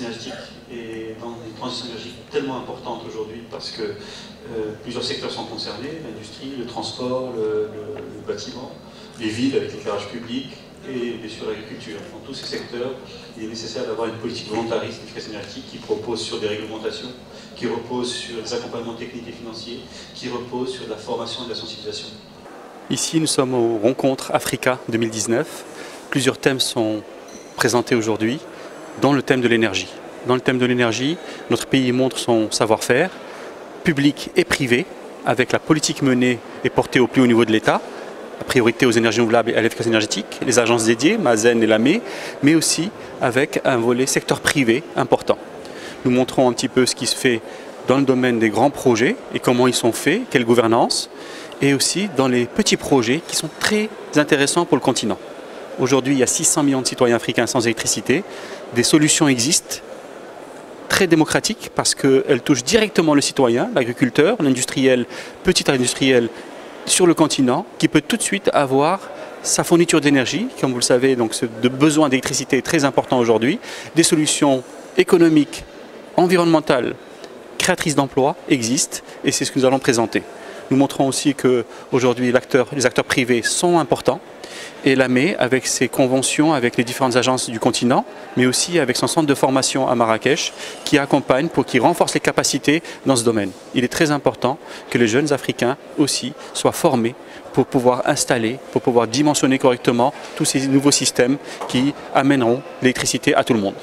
Énergétique et dans une transition énergétique tellement importante aujourd'hui parce que euh, plusieurs secteurs sont concernés, l'industrie, le transport, le, bâtiment, les villes avec l'éclairage public et bien sûr l'agriculture. Dans tous ces secteurs, il est nécessaire d'avoir une politique volontariste d'efficacité énergétique qui repose sur des réglementations, qui repose sur des accompagnements techniques et financiers, qui repose sur la formation et la sensibilisation. Ici, nous sommes aux rencontres Africa 2019. Plusieurs thèmes sont présentés aujourd'hui dans le thème de l'énergie. Dans le thème de l'énergie, notre pays montre son savoir-faire, public et privé, avec la politique menée et portée au plus haut niveau de l'État, la priorité aux énergies renouvelables et à l'efficacité énergétique, les agences dédiées, Mazen et l'AME, mais aussi avec un volet secteur privé important. Nous montrons un petit peu ce qui se fait dans le domaine des grands projets et comment ils sont faits, quelle gouvernance, et aussi dans les petits projets qui sont très intéressants pour le continent. Aujourd'hui, il y a 600 millions de citoyens africains sans électricité. Des solutions existent très démocratique parce qu'elle touche directement le citoyen, l'agriculteur, l'industriel, petit industriel sur le continent, qui peut tout de suite avoir sa fourniture d'énergie, comme vous le savez, donc ce besoin d'électricité est très important aujourd'hui, des solutions économiques, environnementales, créatrices d'emplois existent et c'est ce que nous allons présenter. Nous montrons aussi qu'aujourd'hui les acteurs privés sont importants et l'AME avec ses conventions avec les différentes agences du continent, mais aussi avec son centre de formation à Marrakech qui accompagne pour qu'il renforce les capacités dans ce domaine. Il est très important que les jeunes Africains aussi soient formés pour pouvoir installer, pour pouvoir dimensionner correctement tous ces nouveaux systèmes qui amèneront l'électricité à tout le monde.